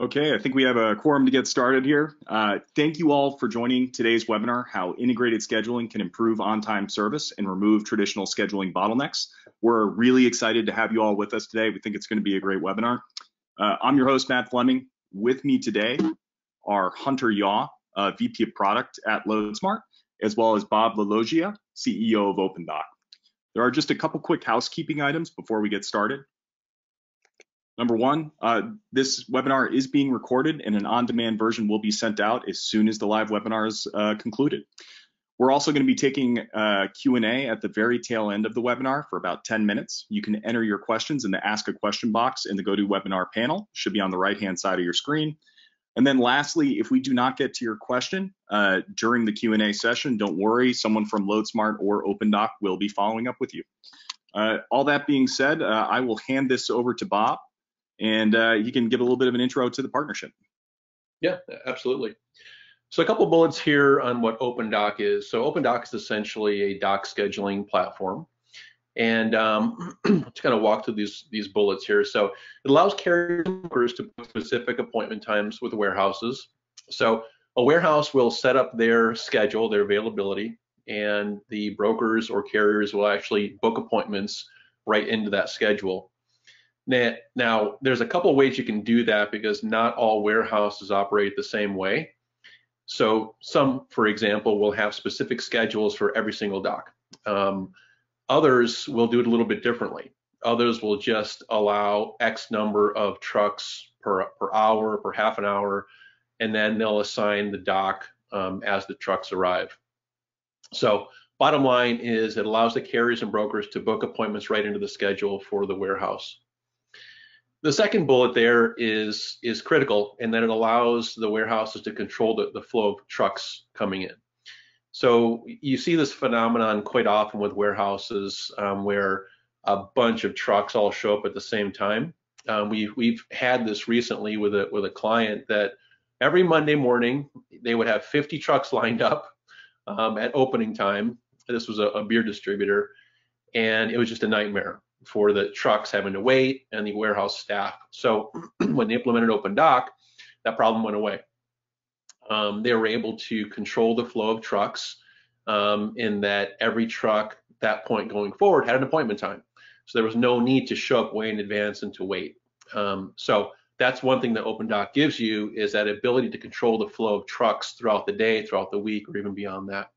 Okay, I think we have a quorum to get started here. Uh, thank you all for joining today's webinar, How Integrated Scheduling Can Improve On-Time Service and Remove Traditional Scheduling Bottlenecks. We're really excited to have you all with us today. We think it's going to be a great webinar. Uh, I'm your host, Matt Fleming. With me today are Hunter Yaw, uh, VP of Product at LoadSmart, as well as Bob La Loggia, CEO of Opendock. There are just a couple quick housekeeping items before we get started. Number one, uh, this webinar is being recorded and an on-demand version will be sent out as soon as the live webinar is uh, concluded. We're also going to be taking uh, Q&A at the very tail end of the webinar for about 10 minutes. You can enter your questions in the Ask a Question box in the GoToWebinar panel. It should be on the right-hand side of your screen. And then lastly, if we do not get to your question uh, during the Q&A session, don't worry, someone from LoadSmart or Opendock will be following up with you. Uh, all that being said, uh, I will hand this over to Bob and uh, you can give a little bit of an intro to the partnership. Yeah, absolutely. So a couple bullets here on what Opendock is. So Opendock is essentially a dock scheduling platform. And um, to kind of walk through these these bullets here. So it allows carriers to book specific appointment times with warehouses. So a warehouse will set up their schedule, their availability, and the brokers or carriers will actually book appointments right into that schedule. Now, now, there's a couple ways you can do that because not all warehouses operate the same way. So some, for example, will have specific schedules for every single dock. Um, others will do it a little bit differently. Others will just allow X number of trucks per, per hour, per half an hour, and then they'll assign the dock um, as the trucks arrive. So bottom line is it allows the carriers and brokers to book appointments right into the schedule for the warehouse. The second bullet there is is critical, and that it allows the warehouses to control the, the flow of trucks coming in. So you see this phenomenon quite often with warehouses um, where a bunch of trucks all show up at the same time. Um, we, we've had this recently with a with a client that every Monday morning they would have 50 trucks lined up um, at opening time. This was a, a beer distributor, and it was just a nightmare for the trucks having to wait and the warehouse staff. So when they implemented Opendock, that problem went away. Um, they were able to control the flow of trucks um, in that every truck at that point going forward had an appointment time. So there was no need to show up way in advance and to wait. Um, so that's one thing that Opendock gives you is that ability to control the flow of trucks throughout the day, throughout the week, or even beyond that.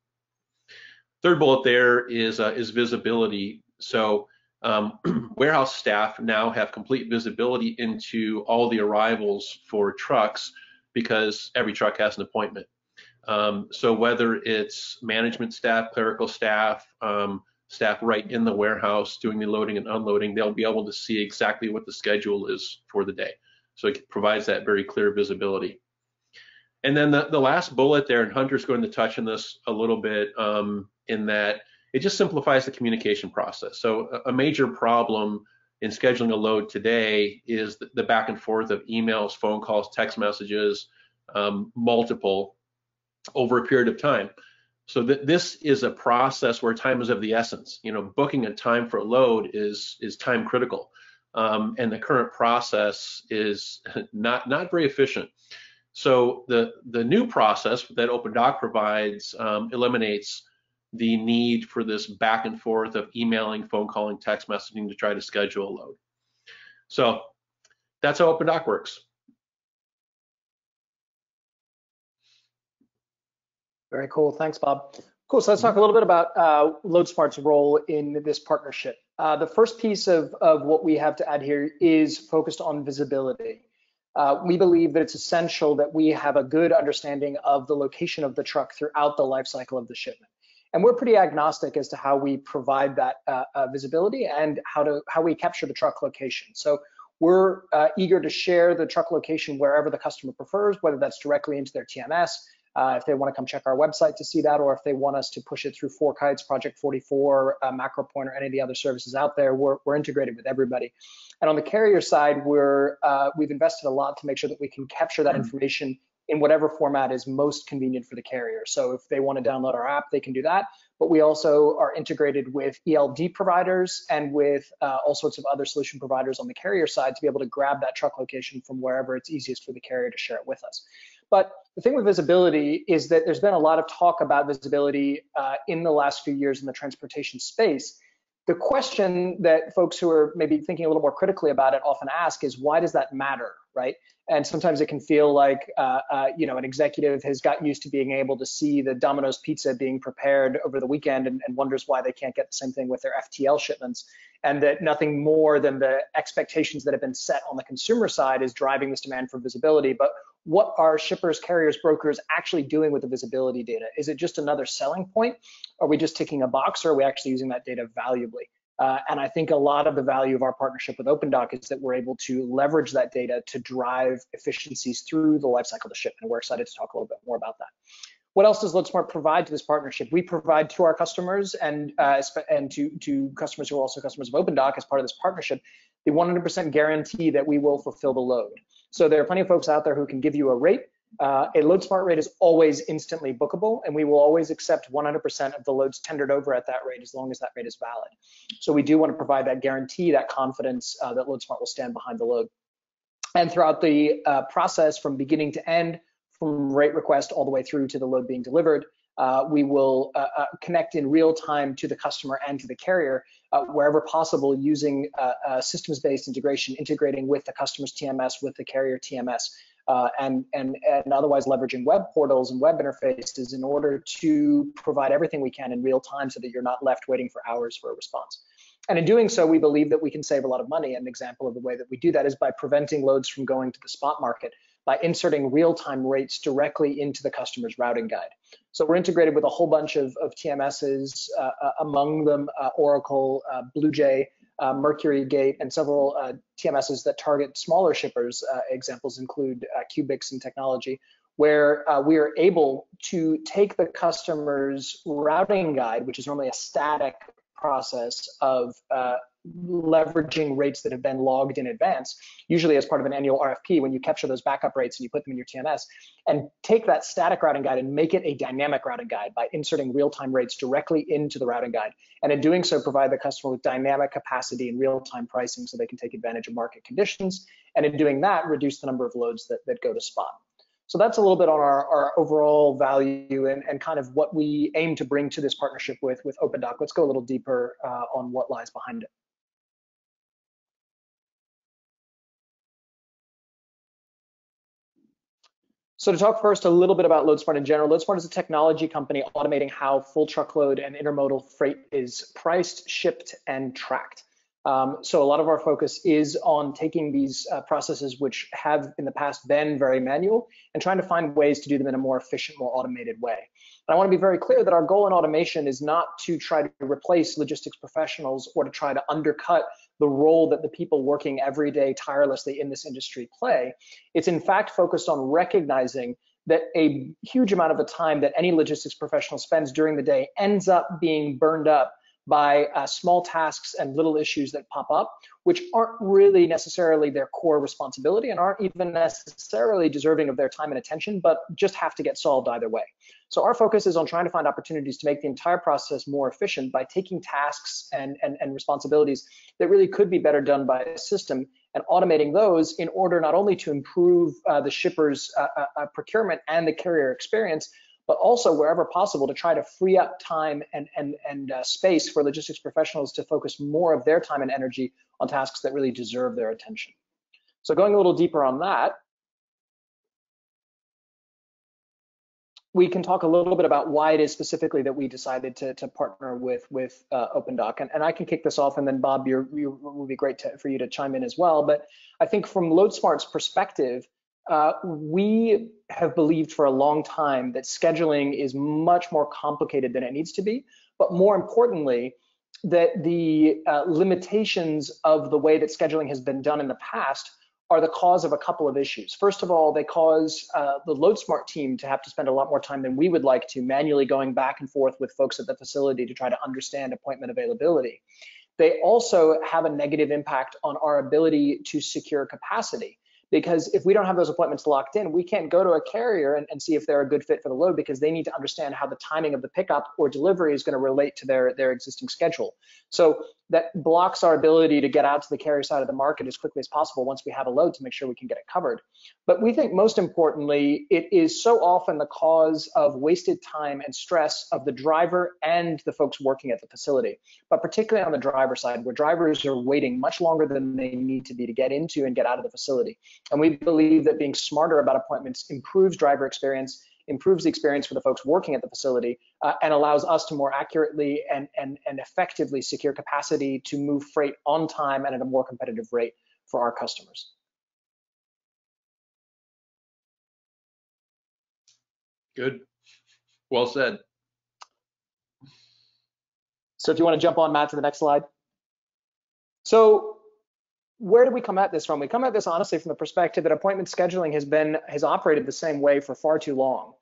Third bullet there is uh, is visibility. So um, warehouse staff now have complete visibility into all the arrivals for trucks because every truck has an appointment. Um, so whether it's management staff, clerical staff, um, staff right in the warehouse doing the loading and unloading, they'll be able to see exactly what the schedule is for the day. So it provides that very clear visibility. And then the, the last bullet there, and Hunter's going to touch on this a little bit um, in that it just simplifies the communication process. So a major problem in scheduling a load today is the back and forth of emails, phone calls, text messages, um, multiple over a period of time. So th this is a process where time is of the essence. You know, booking a time for a load is is time critical, um, and the current process is not not very efficient. So the the new process that Opendock provides um, eliminates the need for this back and forth of emailing, phone calling, text messaging to try to schedule a load. So that's how Opendock works. Very cool. Thanks, Bob. Cool. So let's talk a little bit about uh, LoadSmart's role in this partnership. Uh, the first piece of, of what we have to add here is focused on visibility. Uh, we believe that it's essential that we have a good understanding of the location of the truck throughout the life cycle of the shipment and we're pretty agnostic as to how we provide that uh, uh, visibility and how to how we capture the truck location. So we're uh, eager to share the truck location wherever the customer prefers, whether that's directly into their TMS, uh, if they want to come check our website to see that, or if they want us to push it through FourKites, Project 44, uh, MacroPoint, or any of the other services out there, we're, we're integrated with everybody. And on the carrier side, we're uh, we've invested a lot to make sure that we can capture that mm. information in whatever format is most convenient for the carrier. So if they want to download our app, they can do that. But we also are integrated with ELD providers and with uh, all sorts of other solution providers on the carrier side to be able to grab that truck location from wherever it's easiest for the carrier to share it with us. But the thing with visibility is that there's been a lot of talk about visibility uh, in the last few years in the transportation space. The question that folks who are maybe thinking a little more critically about it often ask is why does that matter, right? and sometimes it can feel like uh, uh, you know an executive has gotten used to being able to see the Domino's pizza being prepared over the weekend and, and, wonders why they can't get the same thing with their FTL shipments, and that nothing more than the expectations that have been set on the consumer side is driving this demand for visibility. But what are shippers, carriers, brokers actually doing with the visibility data? Is it just another selling point? Are we just ticking a box, or are we actually using that data valuably? Uh, and I think a lot of the value of our partnership with Opendock is that we're able to leverage that data to drive efficiencies through the lifecycle of the ship. And we're excited to talk a little bit more about that. What else does LoadSmart provide to this partnership? We provide to our customers and uh, and to, to customers who are also customers of Opendock as part of this partnership, the 100% guarantee that we will fulfill the load. So there are plenty of folks out there who can give you a rate uh, a LoadSmart rate is always instantly bookable, and we will always accept 100% of the loads tendered over at that rate as long as that rate is valid. So we do want to provide that guarantee, that confidence uh, that LoadSmart will stand behind the load. And throughout the uh, process, from beginning to end, from rate request all the way through to the load being delivered, uh, we will uh, uh, connect in real time to the customer and to the carrier uh, wherever possible using uh, systems-based integration, integrating with the customer's TMS, with the carrier TMS, uh, and, and, and otherwise leveraging web portals and web interfaces in order to provide everything we can in real time so that you're not left waiting for hours for a response. And in doing so, we believe that we can save a lot of money. An example of the way that we do that is by preventing loads from going to the spot market by inserting real-time rates directly into the customer's routing guide. So we're integrated with a whole bunch of, of TMSs, uh, uh, among them uh, Oracle, uh, BluJay, uh, MercuryGate, and several uh, TMSs that target smaller shippers. Examples include Kuebix and Technology, where we are able to take the customer's routing guide, which is normally a static process of leveraging rates that have been logged in advance, usually as part of an annual RFP, when you capture those backup rates and you put them in your TMS, and take that static routing guide and make it a dynamic routing guide by inserting real-time rates directly into the routing guide. And in doing so, provide the customer with dynamic capacity and real-time pricing so they can take advantage of market conditions. And in doing that, reduce the number of loads that, that go to spot. So that's a little bit on our, our overall value and, and kind of what we aim to bring to this partnership with, with Opendock. Let's go a little deeper uh, on what lies behind it. So to talk first a little bit about LoadSmart in general, LoadSmart is a technology company automating how full truckload and intermodal freight is priced, shipped, and tracked. Um, so a lot of our focus is on taking these uh, processes which have in the past been very manual and trying to find ways to do them in a more efficient, more automated way. And I want to be very clear that our goal in automation is not to try to replace logistics professionals or to try to undercut the role that the people working every day tirelessly in this industry play. It's in fact focused on recognizing that a huge amount of the time that any logistics professional spends during the day ends up being burned up by uh, small tasks and little issues that pop up, which aren't really necessarily their core responsibility and aren't even necessarily deserving of their time and attention, but just have to get solved either way. So our focus is on trying to find opportunities to make the entire process more efficient by taking tasks and, and, and responsibilities that really could be better done by a system and automating those in order not only to improve uh, the shipper's uh, uh, uh procurement and the carrier experience, but also wherever possible to try to free up time and, and, and uh, space for logistics professionals to focus more of their time and energy on tasks that really deserve their attention. So going a little deeper on that, we can talk a little bit about why it is specifically that we decided to, to partner with with uh, Opendock. And, and I can kick this off, and then Bob, you will be great to, for you to chime in as well. But I think from LoadSmart's perspective, uh, we have believed for a long time that scheduling is much more complicated than it needs to be, but more importantly, that the uh, limitations of the way that scheduling has been done in the past are the cause of a couple of issues. First of all, they cause uh, the LoadSmart team to have to spend a lot more time than we would like to manually going back and forth with folks at the facility to try to understand appointment availability. They also have a negative impact on our ability to secure capacity because if we don't have those appointments locked in, we can't go to a carrier and, and see if they're a good fit for the load because they need to understand how the timing of the pickup or delivery is going to relate to their, their existing schedule. So that blocks our ability to get out to the carrier side of the market as quickly as possible once we have a load to make sure we can get it covered. But we think most importantly, it is so often the cause of wasted time and stress of the driver and the folks working at the facility, but particularly on the driver side, where drivers are waiting much longer than they need to be to get into and get out of the facility. And we believe that being smarter about appointments improves driver experience improves the experience for the folks working at the facility uh, and allows us to more accurately and, and, and effectively secure capacity to move freight on time and at a more competitive rate for our customers. Good. Well said. So if you want to jump on, Matt, to the next slide. So where do we come at this from? We come at this honestly from the perspective that appointment scheduling has been has operated the same way for far too long.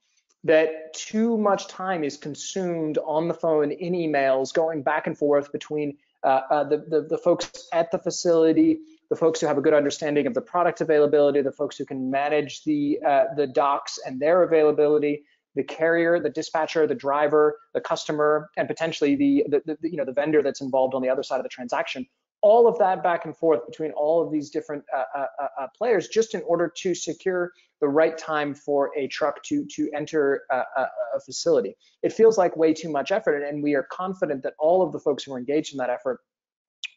That too much time is consumed on the phone, in emails, going back and forth between uh, uh, the, the, the folks at the facility, the folks who have a good understanding of the product availability, the folks who can manage the uh, the docks and their availability, the carrier, the dispatcher, the driver, the customer, and potentially the, the, the, you know the vendor that's involved on the other side of the transaction all of that back and forth between all of these different uh, uh, uh, uh, players just in order to secure the right time for a truck to to enter a, a, facility. It feels like way too much effort, and we are confident that all of the folks who are engaged in that effort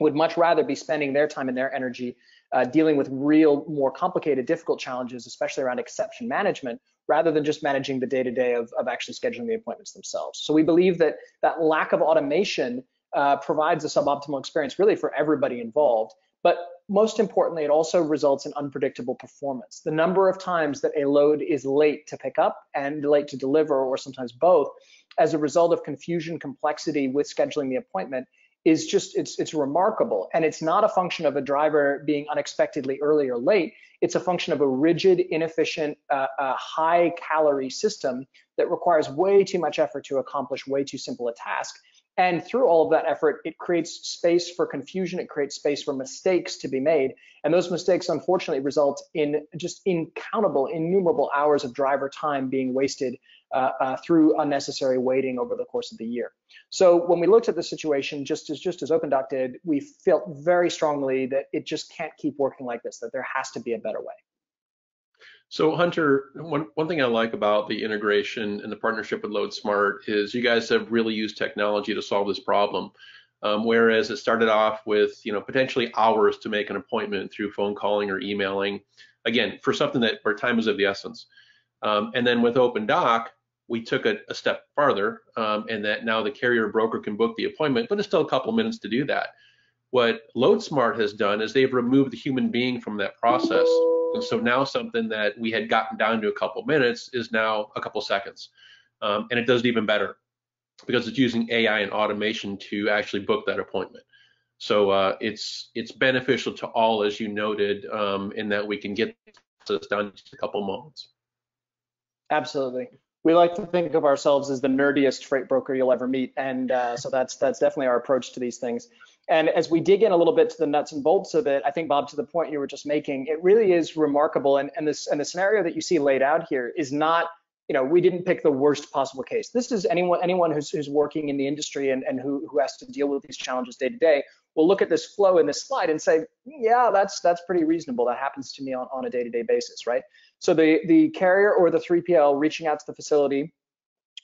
would much rather be spending their time and their energy uh, dealing with real, more complicated, difficult challenges, especially around exception management, rather than just managing the day-to-day -day of, of actually scheduling the appointments themselves. So we believe that that lack of automation uh, provides a suboptimal experience really for everybody involved. But most importantly, it also results in unpredictable performance. The number of times that a load is late to pick up and late to deliver, or sometimes both, as a result of confusion, complexity with scheduling the appointment is just it's it's remarkable and it's not a function of a driver being unexpectedly early or late it's a function of a rigid inefficient uh, uh, high calorie system that requires way too much effort to accomplish way too simple a task and through all of that effort, it creates space for confusion. It creates space for mistakes to be made. And those mistakes, unfortunately, result in just incountable, innumerable hours of driver time being wasted uh, uh, through unnecessary waiting over the course of the year. So when we looked at the situation, just as just as OpenDock did, we felt very strongly that it just can't keep working like this. That there has to be a better way. So Hunter, one, one thing I like about the integration and the partnership with LoadSmart is you guys have really used technology to solve this problem. Um, whereas it started off with, you know, potentially hours to make an appointment through phone calling or emailing, again, for something that where time is of the essence. Um, and then with OpenDock, we took it a step farther um, and that now the carrier broker can book the appointment, but it's still a couple minutes to do that. What LoadSmart has done is they've removed the human being from that process and so now something that we had gotten down to a couple minutes is now a couple seconds. Um, and it does it even better because it's using AI and automation to actually book that appointment. So uh, it's it's beneficial to all, as you noted, um, in that we can get this done in just a couple moments. Absolutely. We like to think of ourselves as the nerdiest freight broker you'll ever meet, and uh, so that's that's definitely our approach to these things. And as we dig in a little bit to the nuts and bolts of it, I think Bob, to the point you were just making, it really is remarkable. And, and this and the scenario that you see laid out here is not, you know, we didn't pick the worst possible case. This is anyone anyone who's, who's working in the industry and, and who, who has to deal with these challenges day to day will look at this flow in this slide and say, yeah, that's that's pretty reasonable. That happens to me on, on a day-to-day basis, right? So the the carrier or the 3PL reaching out to the facility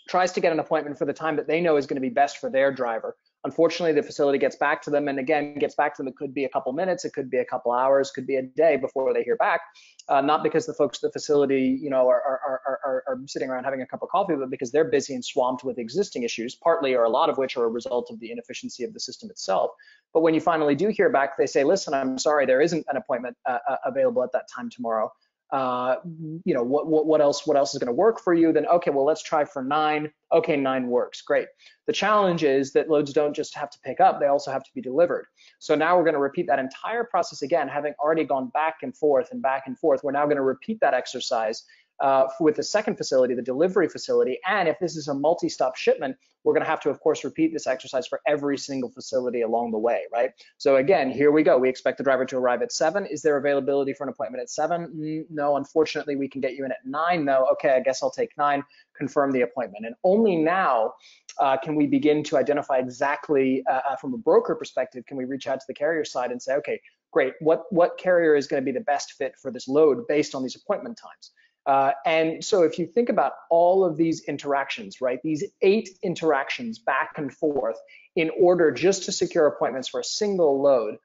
tries to get an appointment for the time that they know is going to be best for their driver Unfortunately, the facility gets back to them, and again, gets back to them. It could be a couple minutes, it could be a couple hours, could be a day before they hear back. Uh, not because the folks at the facility, you know, are, are, are, are, sitting around having a cup of coffee, but because they're busy and swamped with existing issues, partly or a lot of which are a result of the inefficiency of the system itself. But when you finally do hear back, they say, listen, I'm sorry, there isn't an appointment uh, uh available at that time tomorrow uh, you know, what, what, what else, what else is going to work for you? Then, okay, well, let's try for nine. Okay, nine works. Great. The challenge is that loads don't just have to pick up, they also have to be delivered. So now we're going to repeat that entire process again, having already gone back and forth and back and forth. We're now going to repeat that exercise uh, with the second facility, the delivery facility. And if this is a multi-stop shipment, we're going to have to, of course, repeat this exercise for every single facility along the way, right? So again, here we go. We expect the driver to arrive at seven. Is there availability for an appointment at seven? No, unfortunately, we can get you in at nine. though. okay, I guess I'll take nine. Confirm the appointment. And only now uh, can we begin to identify exactly, uh, uh, from a broker perspective, can we reach out to the carrier side and say, okay, great, what what carrier is going to be the best fit for this load based on these appointment times? Uh, and so if you think about all of these interactions, right, these eight interactions back and forth in order just to secure appointments for a single load,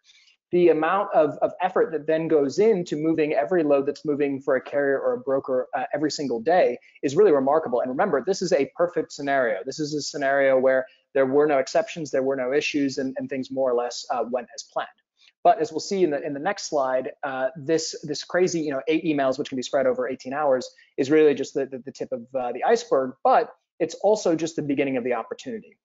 the amount of, of effort that then goes into moving every load that's moving for a carrier or a broker uh, every single day is really remarkable. And remember, this is a perfect scenario. This is a scenario where there were no exceptions, there were no issues, and, and things more or less uh, went as planned. But as we'll see in the in the next slide, uh, this this crazy you know eight emails which can be spread over 18 hours is really just the the, the tip of uh, the iceberg. But it's also just the beginning of the opportunity.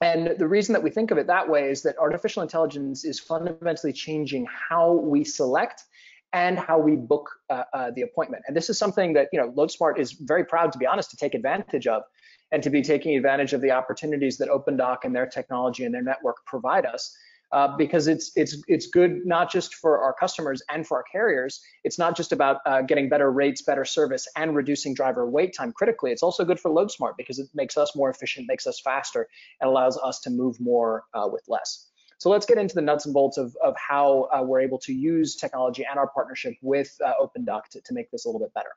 And the reason that we think of it that way is that artificial intelligence is fundamentally changing how we select and how we book uh, uh, the appointment. And this is something that you know LoadSmart is very proud, to be honest, to take advantage of, and to be taking advantage of the opportunities that Opendock and their technology and their network provide us uh, because it's it's it's good not just for our customers and for our carriers. It's not just about uh, getting better rates, better service, and reducing driver wait time critically. It's also good for LoadSmart because it makes us more efficient, makes us faster, and allows us to move more uh, with less. So let's get into the nuts and bolts of, of how uh, we're able to use technology and our partnership with uh, to, to make this a little bit better.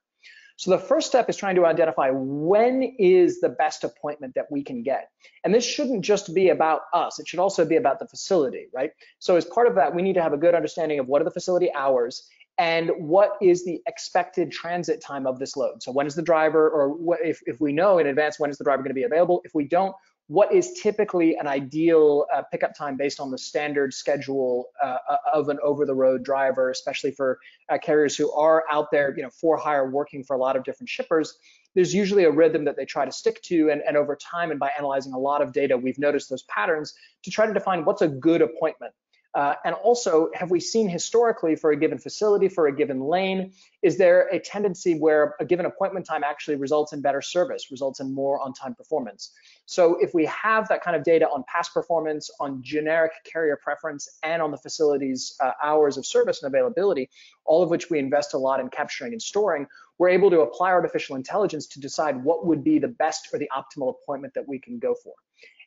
So the first step is trying to identify when is the best appointment that we can get. And this shouldn't just be about us, it should also be about the facility, right? So as part of that, we need to have a good understanding of what are the facility hours and what is the expected transit time of this load. So when is the driver, or if, if we know in advance when is the driver gonna be available? If we don't, what is typically an ideal uh, pickup time based on the standard schedule uh, uh, of an over-the-road driver, especially for uh, carriers who are out there, you know, for hire, working for a lot of different shippers. There's usually a rhythm that they try to stick to, and, and over time, and by analyzing a lot of data, we've noticed those patterns to try to define what's a good appointment. Uh, and also, have we seen historically for a given facility, for a given lane, is there a tendency where a given appointment time actually results in better service, results in more on-time performance? So if we have that kind of data on past performance, on generic carrier preference, and on the facility's uh, hours of service and availability, all of which we invest a lot in capturing and storing, we're able to apply artificial intelligence to decide what would be the best or the optimal appointment that we can go for.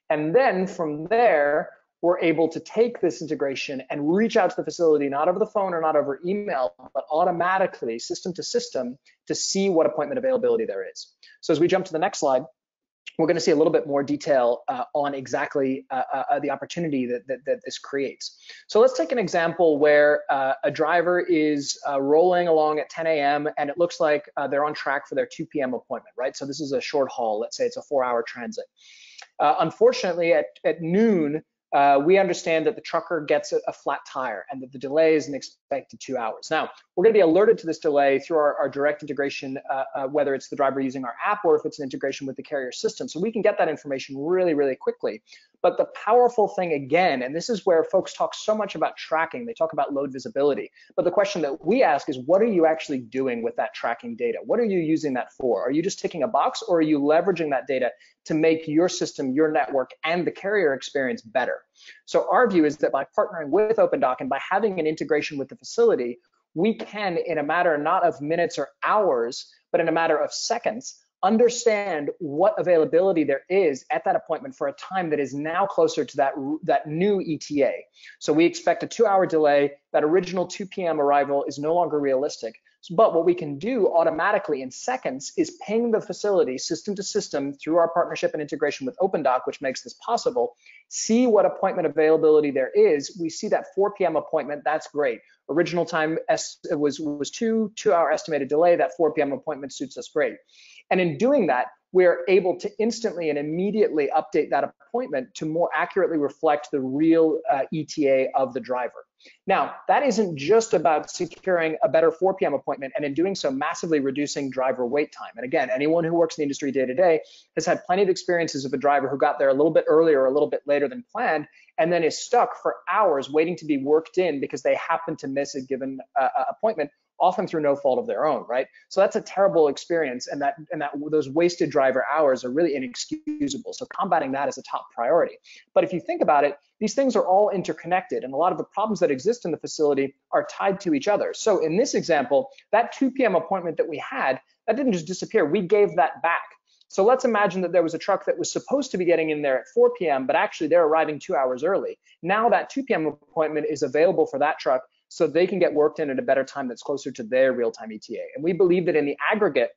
And then from there, we're able to take this integration and reach out to the facility, not over the phone or not over email, but automatically, system to system, to see what appointment availability there is. So as we jump to the next slide, we're going to see a little bit more detail uh, on exactly uh, uh, uh, the opportunity that, that, that, this creates. So let's take an example where uh, a driver is uh, rolling along at 10 a.m. and it looks like they're on track for their 2 p.m. appointment, right? So this is a short haul. Let's say it's a four-hour transit. unfortunately, at, at noon, uh, we understand that the trucker gets a, a, flat tire and that the delay is an expected two hours. Now, we're going to be alerted to this delay through our, our direct integration, uh, uh, whether it's the driver using our app or if it's an integration with the carrier system. So we can get that information really, really quickly. But the powerful thing again, and this is where folks talk so much about tracking, they talk about load visibility. But the question that we ask is, what are you actually doing with that tracking data? What are you using that for? Are you just ticking a box or are you leveraging that data to make your system, your network, and the carrier experience better? So our view is that by partnering with Opendock and by having an integration with the facility, we can, in a matter not of minutes or hours, but in a matter of seconds, understand what availability there is at that appointment for a time that is now closer to that, that new ETA. So we expect a two hour delay. That original 2 p.m. arrival is no longer realistic. But what we can do automatically in seconds is ping the facility system to system through our partnership and integration with Opendock, which makes this possible, see what appointment availability there is. We see that 4 p.m. appointment, that's great. Original time was, was two, two hour estimated delay, that 4 p.m. appointment suits us great. And in doing that, we're able to instantly and immediately update that appointment to more accurately reflect the real uh, ETA of the driver. Now, that isn't just about securing a better 4 p.m. appointment and in doing so massively reducing driver wait time. And again, anyone who works in the industry day to day has had plenty of experiences of a driver who got there a little bit earlier or a little bit later than planned and then is stuck for hours waiting to be worked in because they happen to miss a given uh, uh appointment often through no fault of their own, right? So that's a terrible experience, and that and that those wasted driver hours are really inexcusable. So combating that is a top priority. But if you think about it, these things are all interconnected, and a lot of the problems that exist in the facility are tied to each other. So in this example, that 2 p.m. appointment that we had, that didn't just disappear. We gave that back. So let's imagine that there was a truck that was supposed to be getting in there at 4 p.m., but actually they're arriving two hours early. Now that 2 p.m. appointment is available for that truck so they can get worked in at a better time that's closer to their real-time ETA. And we believe that in the aggregate,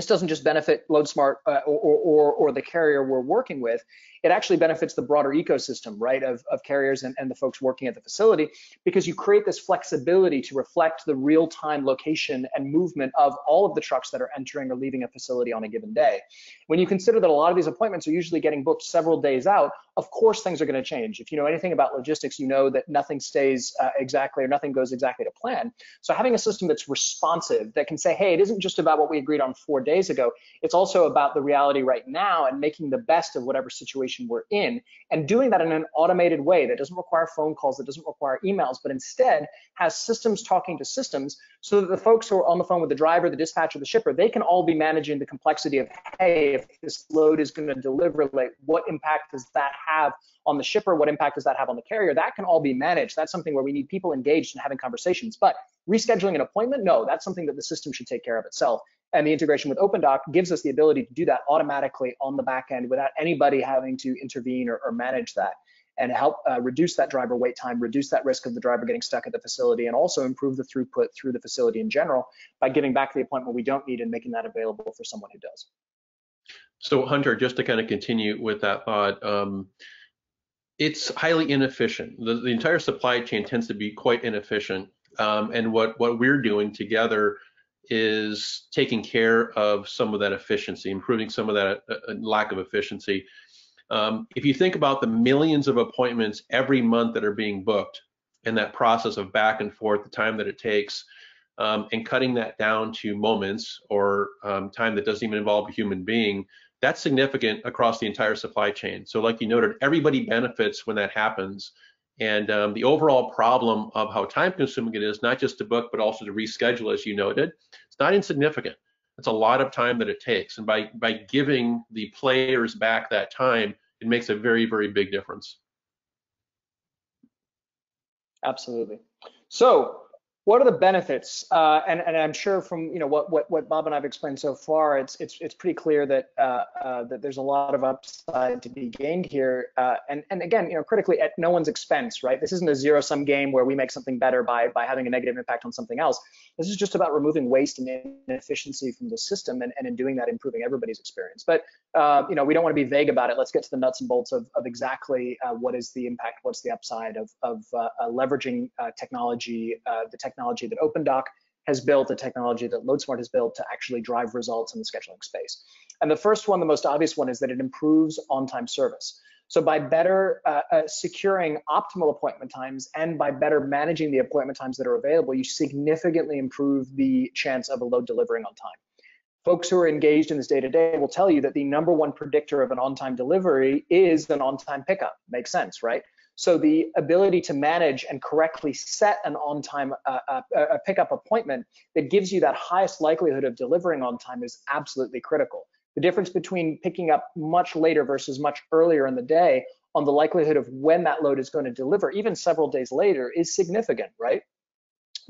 this doesn't just benefit LoadSmart uh, or, or, or, the carrier we're working with, it actually benefits the broader ecosystem, right, of, of carriers and, and the folks working at the facility, because you create this flexibility to reflect the real-time location and movement of all of the trucks that are entering or leaving a facility on a given day. When you consider that a lot of these appointments are usually getting booked several days out, of course things are going to change. If you know anything about logistics, you know that nothing stays uh, exactly or nothing goes exactly to plan. So having a system that's responsive, that can say, hey, it isn't just about what we agreed on four days ago, it's also about the reality right now and making the best of whatever situation situation we're in and doing that in an automated way that doesn't require phone calls, that doesn't require emails, but instead has systems talking to systems so that the folks who are on the phone with the driver, the dispatcher, the shipper, they can all be managing the complexity of, hey, if this load is going to deliver late, what impact does that have on the shipper? What impact does that have on the carrier? That can all be managed. That's something where we need people engaged and having conversations. But rescheduling an appointment, no, that's something that the system should take care of itself. And the integration with Opendock gives us the ability to do that automatically on the back end without anybody having to intervene or, or manage that and help uh, reduce that driver wait time, reduce that risk of the driver getting stuck at the facility, and also improve the throughput through the facility in general by giving back the appointment we don't need and making that available for someone who does. So Hunter, just to kind of continue with that thought, um, it's highly inefficient. The, the, entire supply chain tends to be quite inefficient. Um, and what, what we're doing together is taking care of some of that efficiency, improving some of that uh, uh, lack of efficiency. Um, if you think about the millions of appointments every month that are being booked and that process of back and forth, the time that it takes, um, and cutting that down to moments or um, time that doesn't even involve a human being, that's significant across the entire supply chain. So like you noted, everybody benefits when that happens. And um, the overall problem of how time consuming it is, not just to book, but also to reschedule, as you noted, it's not insignificant. It's a lot of time that it takes. And by, by giving the players back that time, it makes a very, very big difference. Absolutely. So what are the benefits? Uh, and, and, I'm sure from you know what, what, what Bob and I've explained so far, it's it's it's pretty clear that uh, uh, that there's a lot of upside to be gained here. Uh, and and again, you know, critically at no one's expense, right? This isn't a zero sum game where we make something better by by having a negative impact on something else. This is just about removing waste and inefficiency from the system, and, and in doing that, improving everybody's experience. But uh, you know, we don't want to be vague about it. Let's get to the nuts and bolts of, of exactly uh, what is the impact, what's the upside of, of uh, uh leveraging uh, technology, the technology that Opendock has built, the technology that LoadSmart has built to actually drive results in the scheduling space. And the first one, the most obvious one, is that it improves on-time service. So by better securing optimal appointment times and by better managing the appointment times that are available, you significantly improve the chance of a load delivering on time folks who are engaged in this day to day will tell you that the number one predictor of an on time delivery is an on time pickup. Makes sense, right? So the ability to manage and correctly set an on time uh, uh, a pickup appointment that gives you that highest likelihood of delivering on time is absolutely critical. The difference between picking up much later versus much earlier in the day on the likelihood of when that load is going to deliver, even several days later, is significant, right?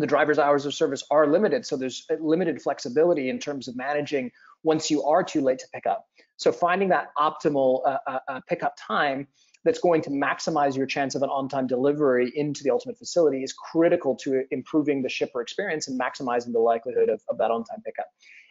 The driver's hours of service are limited. So there's limited flexibility in terms of managing once you are too late to pick up. So finding that optimal uh, uh, uh, pickup time that's going to maximize your chance of an on-time delivery into the ultimate facility is critical to improving the shipper experience and maximizing the likelihood of, of that on-time pickup.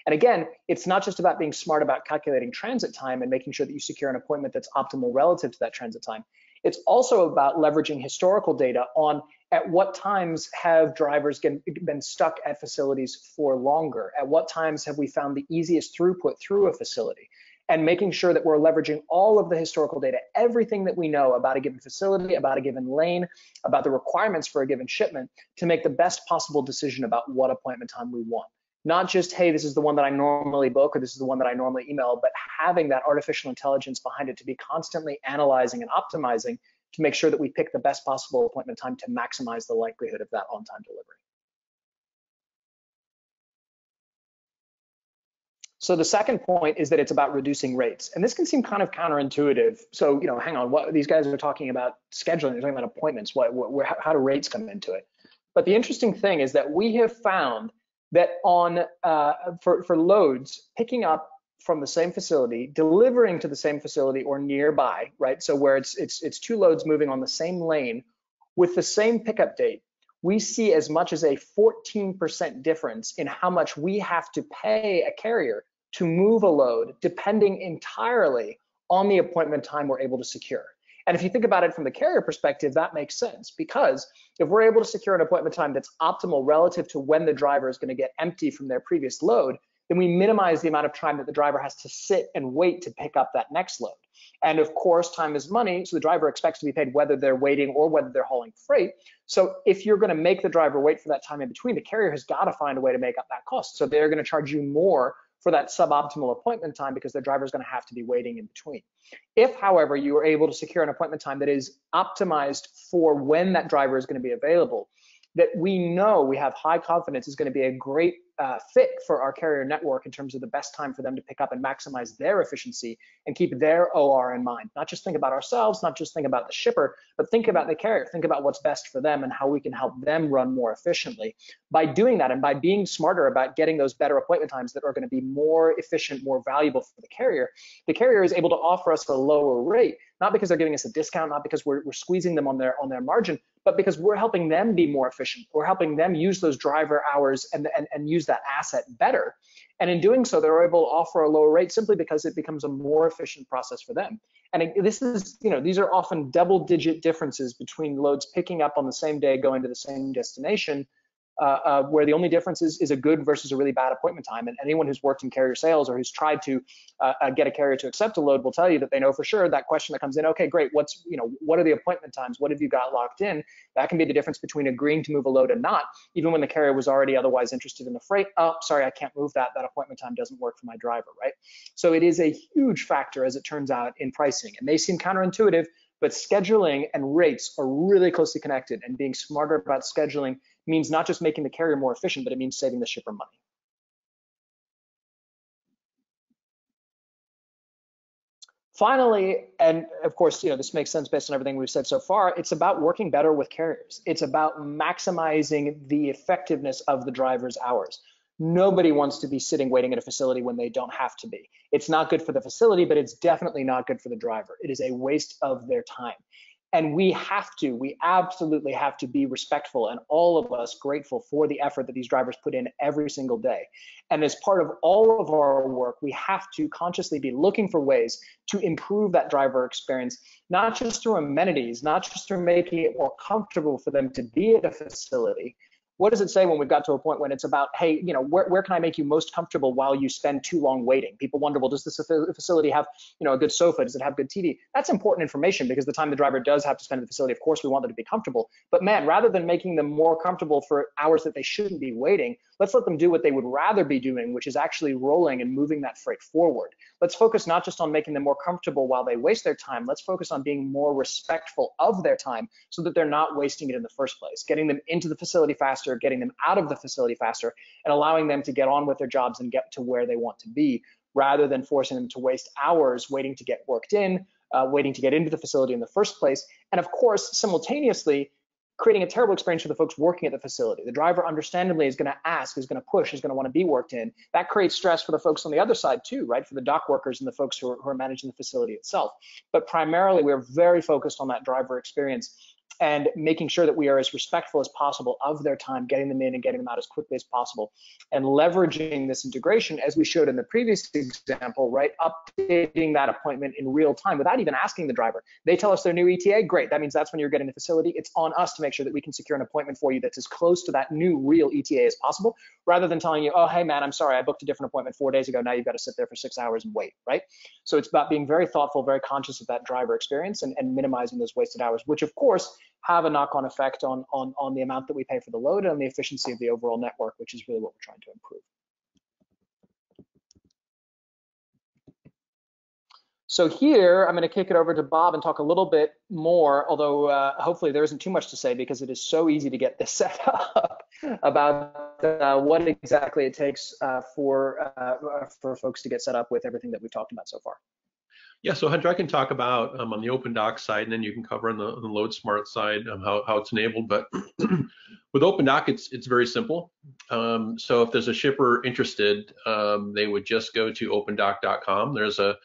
And again, it's not just about being smart about calculating transit time and making sure that you secure an appointment that's optimal relative to that transit time. It's also about leveraging historical data on at what times have drivers been stuck at facilities for longer? At what times have we found the easiest throughput through a facility? And making sure that we're leveraging all of the historical data, everything that we know about a given facility, about a given lane, about the requirements for a given shipment to make the best possible decision about what appointment time we want not just hey this is the one that i normally book or this is the one that i normally email but having that artificial intelligence behind it to be constantly analyzing and optimizing to make sure that we pick the best possible appointment time to maximize the likelihood of that on-time delivery. So the second point is that it's about reducing rates. And this can seem kind of counterintuitive. So, you know, hang on, what these guys are talking about scheduling, they're talking about appointments. What, what how do rates come into it? But the interesting thing is that we have found that on uh, for, for loads picking up from the same facility, delivering to the same facility or nearby, right? So where it's it's it's two loads moving on the same lane with the same pickup date, we see as much as a 14% difference in how much we have to pay a carrier to move a load, depending entirely on the appointment time we're able to secure. And if you think about it from the carrier perspective, that makes sense because if we're able to secure an appointment time that's optimal relative to when the driver is going to get empty from their previous load, then we minimize the amount of time that the driver has to sit and wait to pick up that next load. And of course, time is money, so the driver expects to be paid whether they're waiting or whether they're hauling freight. So if you're going to make the driver wait for that time in between, the carrier has got to find a way to make up that cost. So they're going to charge you more for that suboptimal appointment time because their driver is going to have to be waiting in between. If, however, you are able to secure an appointment time that is optimized for when that driver is going to be available, that we know we have high confidence is going to be a great uh, fit for our carrier network in terms of the best time for them to pick up and maximize their efficiency and keep their OR in mind. Not just think about ourselves, not just think about the shipper, but think about the carrier. Think about what's best for them and how we can help them run more efficiently. By doing that and by being smarter about getting those better appointment times that are going to be more efficient, more valuable for the carrier, the carrier is able to offer us a lower rate, not because they're giving us a discount, not because we're, we're squeezing them on their on their margin, but because we're helping them be more efficient. We're helping them use those driver hours and, and, and use that asset better. And in doing so, they're able to offer a lower rate simply because it becomes a more efficient process for them. And this is, you know, these are often double digit differences between loads picking up on the same day, going to the same destination uh, uh, where the only difference is, is a good versus a really bad appointment time. And anyone who's worked in carrier sales or who's tried to uh, uh, get a carrier to accept a load will tell you that they know for sure that question that comes in, okay, great, what's, you know, what are the appointment times? What have you got locked in? That can be the difference between agreeing to move a load and not, even when the carrier was already otherwise interested in the freight. Oh, sorry, I can't move that. That appointment time doesn't work for my driver, right? So it is a huge factor, as it turns out, in pricing. It may seem counterintuitive, but scheduling and rates are really closely connected and being smarter about scheduling means not just making the carrier more efficient, but it means saving the shipper money. Finally, and of course, you know, this makes sense based on everything we've said so far, it's about working better with carriers. It's about maximizing the effectiveness of the driver's hours. Nobody wants to be sitting waiting at a facility when they don't have to be. It's not good for the facility, but it's definitely not good for the driver. It is a waste of their time. And we have to, we absolutely have to be respectful and all of us grateful for the effort that these drivers put in every single day. And as part of all of our work, we have to consciously be looking for ways to improve that driver experience, not just through amenities, not just through making it more comfortable for them to be at a facility, what does it say when we've got to a point when it's about, hey, you know, where, where can I make you most comfortable while you spend too long waiting? People wonder, well, does this facility have, you know, a good sofa? Does it have good TV? That's important information because the time the driver does have to spend in the facility, of course, we want them to be comfortable. But man, rather than making them more comfortable for hours that they shouldn't be waiting, let's let them do what they would rather be doing, which is actually rolling and moving that freight forward. Let's focus not just on making them more comfortable while they waste their time. Let's focus on being more respectful of their time so that they're not wasting it in the first place, getting them into the facility faster getting them out of the facility faster, and allowing them to get on with their jobs and get to where they want to be, rather than forcing them to waste hours waiting to get worked in, uh, waiting to get into the facility in the first place. And of course, simultaneously, creating a terrible experience for the folks working at the facility. The driver understandably is going to ask, is going to push, is going to want to be worked in. That creates stress for the folks on the other side too, right? For the dock workers and the folks who are, who are managing the facility itself. But primarily, we're very focused on that driver experience and making sure that we are as respectful as possible of their time, getting them in and getting them out as quickly as possible, and leveraging this integration as we showed in the previous example, right? Updating that appointment in real time without even asking the driver. They tell us their new ETA, great. That means that's when you're getting the facility. It's on us to make sure that we can secure an appointment for you that's as close to that new real ETA as possible, rather than telling you, oh, hey man, I'm sorry, I booked a different appointment four days ago. Now you've got to sit there for six hours and wait, right? So it's about being very thoughtful, very conscious of that driver experience and, and minimizing those wasted hours, which of course have a knock-on effect on, on, on the amount that we pay for the load and the efficiency of the overall network, which is really what we're trying to improve. So here, I'm going to kick it over to Bob and talk a little bit more, although uh, hopefully there isn't too much to say because it is so easy to get this set up about uh, what exactly it takes uh, for uh, for folks to get set up with everything that we've talked about so far. Yeah, so Hunter, I can talk about um, on the Opendock side, and then you can cover on the, on the LoadSmart side um, how, how it's enabled. But with Opendock, it's it's very simple. Um, so if there's a shipper interested, um, they would just go to Opendock.com. There's a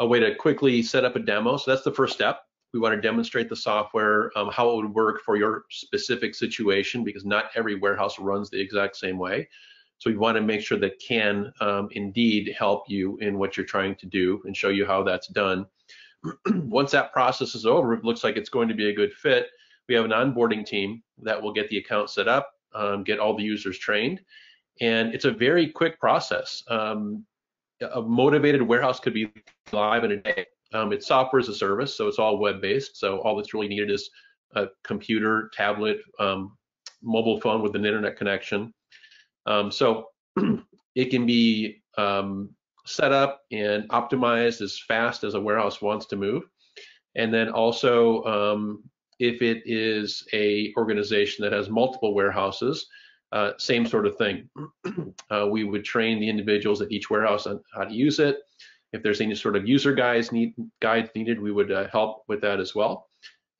a way to quickly set up a demo. So that's the first step. We want to demonstrate the software, um, how it would work for your specific situation, because not every warehouse runs the exact same way. So we want to make sure that can um, indeed help you in what you're trying to do and show you how that's done. Once that process is over, it looks like it's going to be a good fit. We have an onboarding team that will get the account set up, um, get all the users trained, and it's a very quick process. Um, a motivated warehouse could be live in a day. Um, it's software as a service, so it's all web-based. So all that's really needed is a computer, tablet, um, mobile phone with an internet connection. Um, so it can be um, set up and optimized as fast as a warehouse wants to move. And then also, um, if it is a organization that has multiple warehouses, uh, same sort of thing. uh, we would train the individuals at each warehouse on how to use it. If there's any sort of user guides, need, needed, we would uh, help with that as well.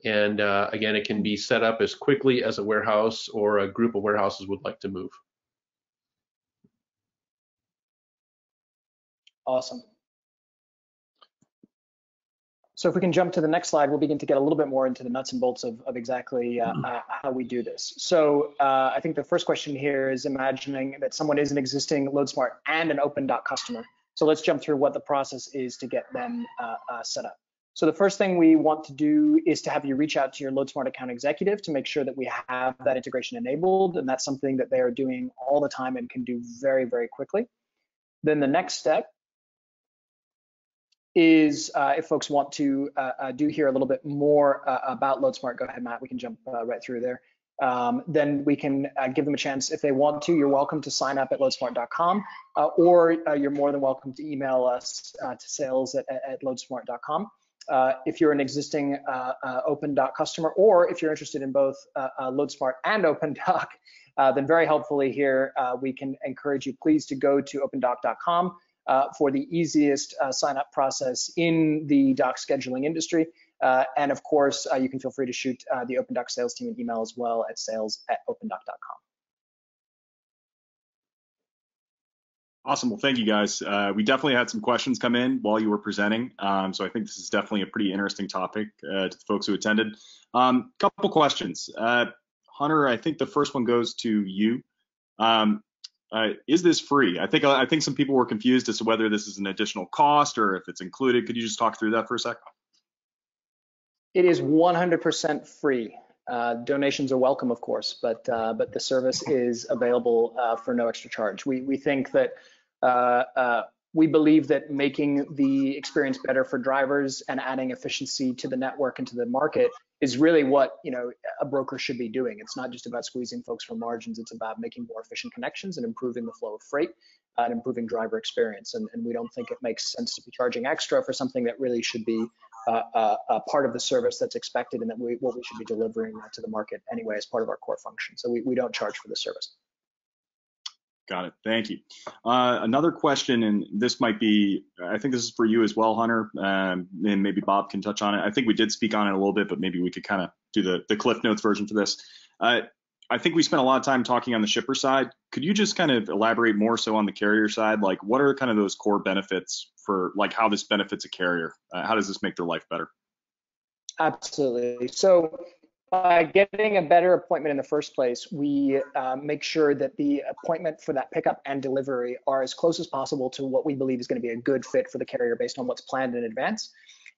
And uh, again, it can be set up as quickly as a warehouse or a group of warehouses would like to move. Awesome. So if we can jump to the next slide, we'll begin to get a little bit more into the nuts and bolts of, of exactly uh, mm-hmm. uh, how we do this. So uh, I think the first question here is imagining that someone is an existing LoadSmart and an Opendock customer. So let's jump through what the process is to get them uh, uh, set up. So the first thing we want to do is to have you reach out to your LoadSmart account executive to make sure that we have that integration enabled. And that's something that they are doing all the time and can do very, very quickly. Then the next step is uh, if folks want to uh, uh, do hear a little bit more uh, about LoadSmart, go ahead, Matt. We can jump uh, right through there. Um, then we can uh, give them a chance if they want to. You're welcome to sign up at loadsmart.com, or you're more than welcome to email us to sales at, at loadsmart.com. if you're an existing Opendock customer, or if you're interested in both LoadSmart and Opendock, then very helpfully here we can encourage you please to go to opendock.com uh, for the easiest uh, sign up process in the dock scheduling industry. Uh, and of course, uh, you can feel free to shoot uh, the Opendock sales team an email as well at sales at opendock.com. Awesome. Well, thank you guys. Uh, we definitely had some questions come in while you were presenting. Um, so I think this is definitely a pretty interesting topic to the folks who attended. Um, couple questions. Hunter, I think the first one goes to you. Um, uh, is this free? I think I think some people were confused as to whether this is an additional cost or if it's included. Could you just talk through that for a sec? It is 100% free. Uh, donations are welcome, of course, but uh, but the service is available uh, for no extra charge. We we think that uh, uh, we believe that making the experience better for drivers and adding efficiency to the network and to the market is really what you know a broker should be doing. It's not just about squeezing folks for margins. It's about making more efficient connections and improving the flow of freight and improving driver experience. And, and we don't think it makes sense to be charging extra for something that really should be uh, uh, a part of the service that's expected and that we, what we should be delivering to the market anyway as part of our core function. So we, we don't charge for the service. Got it. Thank you. Uh, another question, and this might be, I think this is for you as well, Hunter, um, and maybe Bob can touch on it. I think we did speak on it a little bit, but maybe we could kind of do the, the Cliff Notes version for this. Uh, I think we spent a lot of time talking on the shipper side. Could you just kind of elaborate more so on the carrier side? Like, what are kind of those core benefits for, like, how this benefits a carrier? Uh, how does this make their life better? Absolutely. So by getting a better appointment in the first place, we uh, make sure that the appointment for that pickup and delivery are as close as possible to what we believe is going to be a good fit for the carrier based on what's planned in advance.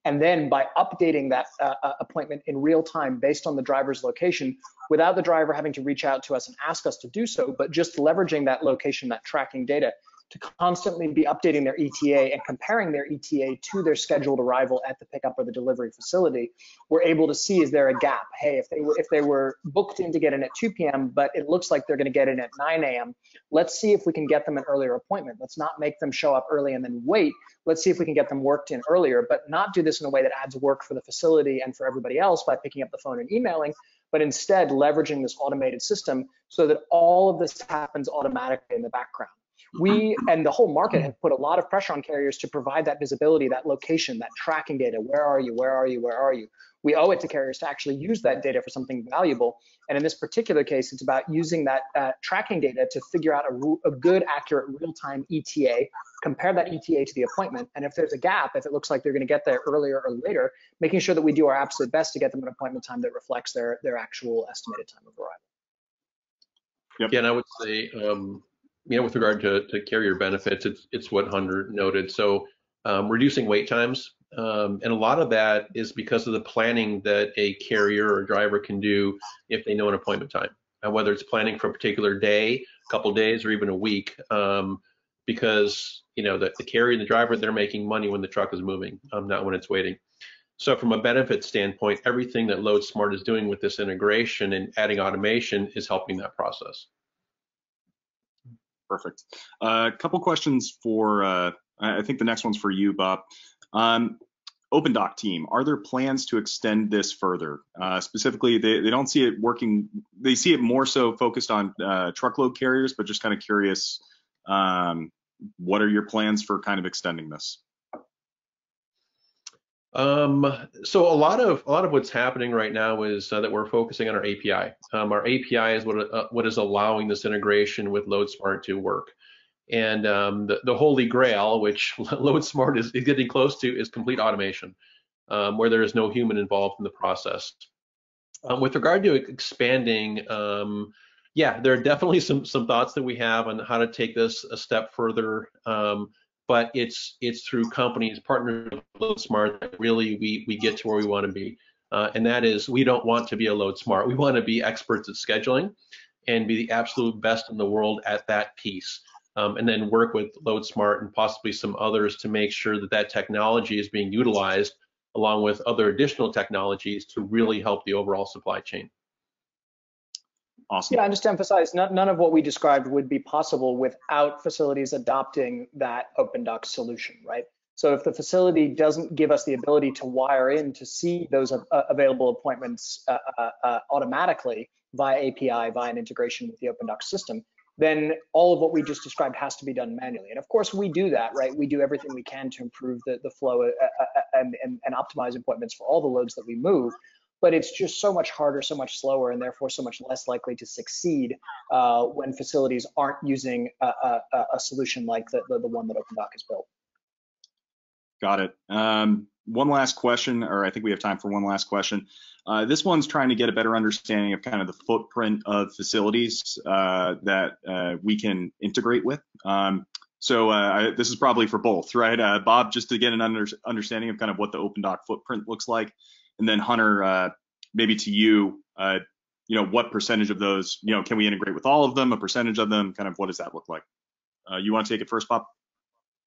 And then by updating that uh, uh appointment in real time based on the driver's location, without the driver having to reach out to us and ask us to do so, but just leveraging that location, that tracking data to constantly be updating their ETA and comparing their ETA to their scheduled arrival at the pickup or the delivery facility, we're able to see is there a gap? Hey, if they were if they were booked in to get in at 2 p.m., but it looks like they're going to get in at 9 a.m., let's see if we can get them an earlier appointment. Let's not make them show up early and then wait. Let's see if we can get them worked in earlier, but not do this in a way that adds work for the facility and for everybody else by picking up the phone and emailing, but instead leveraging this automated system so that all of this happens automatically in the background. We and the whole market have put a lot of pressure on carriers to provide that visibility, that location, that tracking data. Where are you? Where are you? Where are you? We owe it to carriers to actually use that data for something valuable. And in this particular case, it's about using that uh, tracking data to figure out a, a good, accurate, real-time ETA, compare that ETA to the appointment. And if there's a gap, if it looks like they're going to get there earlier or later, making sure that we do our absolute best to get them an appointment time that reflects their, their actual estimated time of arrival. Yep. Yeah, and I would say, um, you know, with regard to, to carrier benefits, it's it's what Hunter noted. So um, reducing wait times, um, and a lot of that is because of the planning that a carrier or driver can do if they know an appointment time, and whether it's planning for a particular day, a couple days, or even a week. Um, because you know the, the carrier and the driver they're making money when the truck is moving, um, not when it's waiting. So from a benefit standpoint, everything that LoadSmart is doing with this integration and adding automation is helping that process. Perfect. A uh, couple questions for, uh, I think the next one's for you, Bob. Um, OpenDock team, are there plans to extend this further? Uh, specifically, they, they don't see it working, they see it more so focused on uh, truckload carriers, but just kind of curious, um, what are your plans for kind of extending this? Um, so a lot of a lot of what's happening right now is uh, that we're focusing on our API. Um, our API is what uh, what is allowing this integration with LoadSmart to work. And um, the, the holy grail, which LoadSmart is, is getting close to, is complete automation, um, where there is no human involved in the process. Um, with regard to expanding, um, yeah, there are definitely some some thoughts that we have on how to take this a step further. But it's it's through companies partners with Smart that really we we get to where we want to be. Uh, and that is we don't want to be a LoadSmart. We want to be experts at scheduling and be the absolute best in the world at that piece. Um, and then work with LoadSmart and possibly some others to make sure that that technology is being utilized along with other additional technologies to really help the overall supply chain. Awesome. Yeah, and just to emphasize, none, none of what we described would be possible without facilities adopting that OpenDock solution, right? So if the facility doesn't give us the ability to wire in to see those uh, available appointments uh, uh, uh automatically via API, via an integration with the OpenDock system, then all of what we just described has to be done manually. And of course, we do that, right? We do everything we can to improve the, the flow uh, uh, and, and, and optimize appointments for all the loads that we move but it's just so much harder, so much slower, and therefore so much less likely to succeed uh, when facilities aren't using a, a, a solution like the, the, the, one that OpenDock has built. Got it. Um, one last question, or I think we have time for one last question. Uh, this one's trying to get a better understanding of kind of the footprint of facilities uh, that uh, we can integrate with. Um, so uh, I, this is probably for both, right? Uh, Bob, just to get an under, understanding of kind of what the OpenDock footprint looks like, and then Hunter, uh, maybe to you, uh, you know, what percentage of those, you know, can we integrate with all of them, a percentage of them, kind of what does that look like? Uh, you want to take it first, Bob?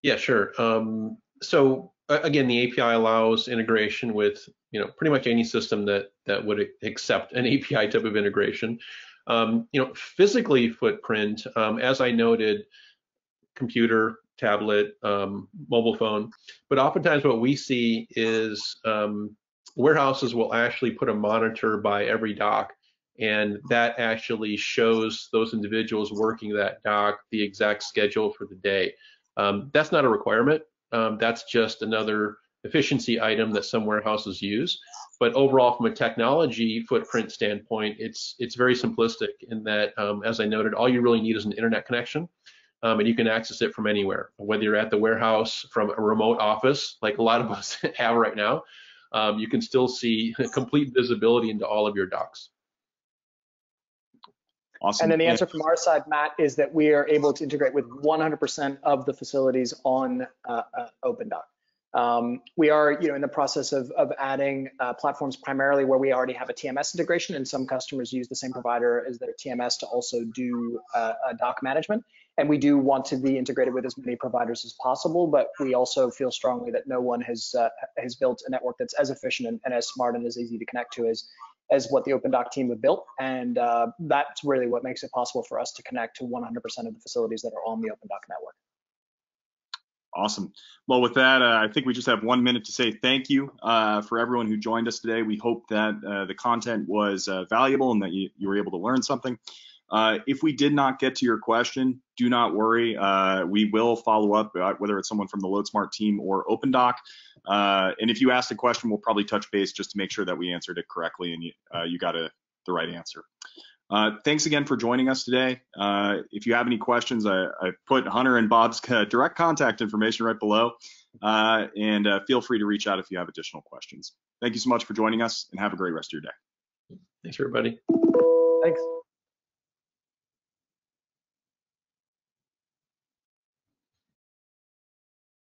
Yeah, sure. Um, so again, the API allows integration with, you know, pretty much any system that that would accept an API type of integration. Um, you know, physically footprint, um, as I noted, computer, tablet, um, mobile phone, but oftentimes what we see is um, warehouses will actually put a monitor by every dock and that actually shows those individuals working that dock the exact schedule for the day. Um, that's not a requirement. Um, that's just another efficiency item that some warehouses use. But overall, from a technology footprint standpoint, it's it's very simplistic in that, um, as I noted, all you really need is an internet connection, um, and you can access it from anywhere, whether you're at the warehouse from a remote office, like a lot of us have right now, um, you can still see complete visibility into all of your docks. Awesome. And then the answer from our side, Matt, is that we are able to integrate with 100% of the facilities on uh, uh, OpenDock. Um, we are, you know, in the process of, of adding uh, platforms primarily where we already have a TMS integration, and some customers use the same provider as their TMS to also do uh, dock management. And we do want to be integrated with as many providers as possible, but we also feel strongly that no one has uh, has built a network that's as efficient and, and, as smart and as easy to connect to as as what the OpenDock team have built. And uh, that's really what makes it possible for us to connect to 100% of the facilities that are on the OpenDock network. Awesome. Well, with that, uh, I think we just have one minute to say thank you uh, for everyone who joined us today. We hope that uh, the content was uh, valuable and that you, you, were able to learn something. Uh, if we did not get to your question, do not worry. Uh, we will follow up, whether it's someone from the LoadSmart team or Opendock. and if you asked a question, we'll probably touch base just to make sure that we answered it correctly and you, you got a, the right answer. Uh, thanks again for joining us today. Uh, if you have any questions, I, I, put Hunter and Bob's uh, direct contact information right below, uh, and uh, feel free to reach out if you have additional questions. Thank you so much for joining us, and have a great rest of your day. Thanks, everybody. Thanks.